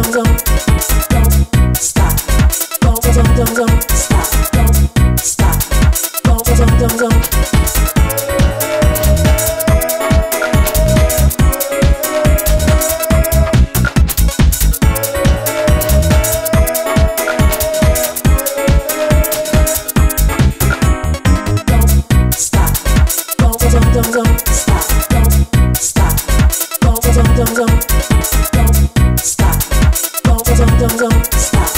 Don't, stop.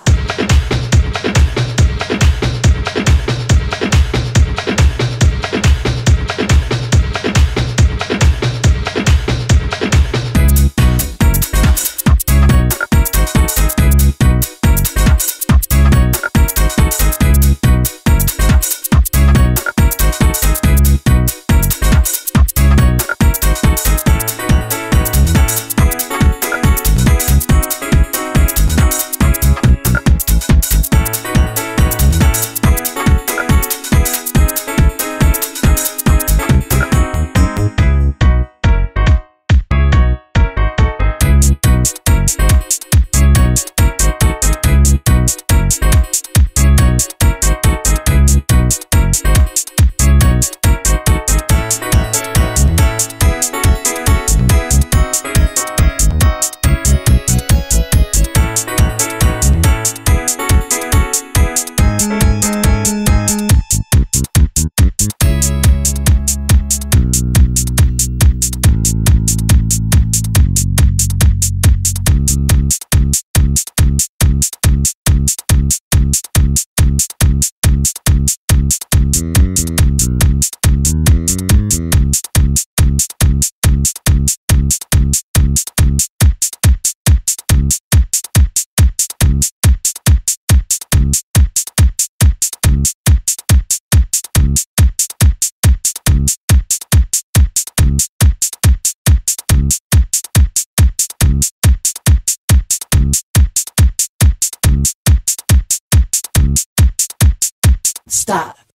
stop.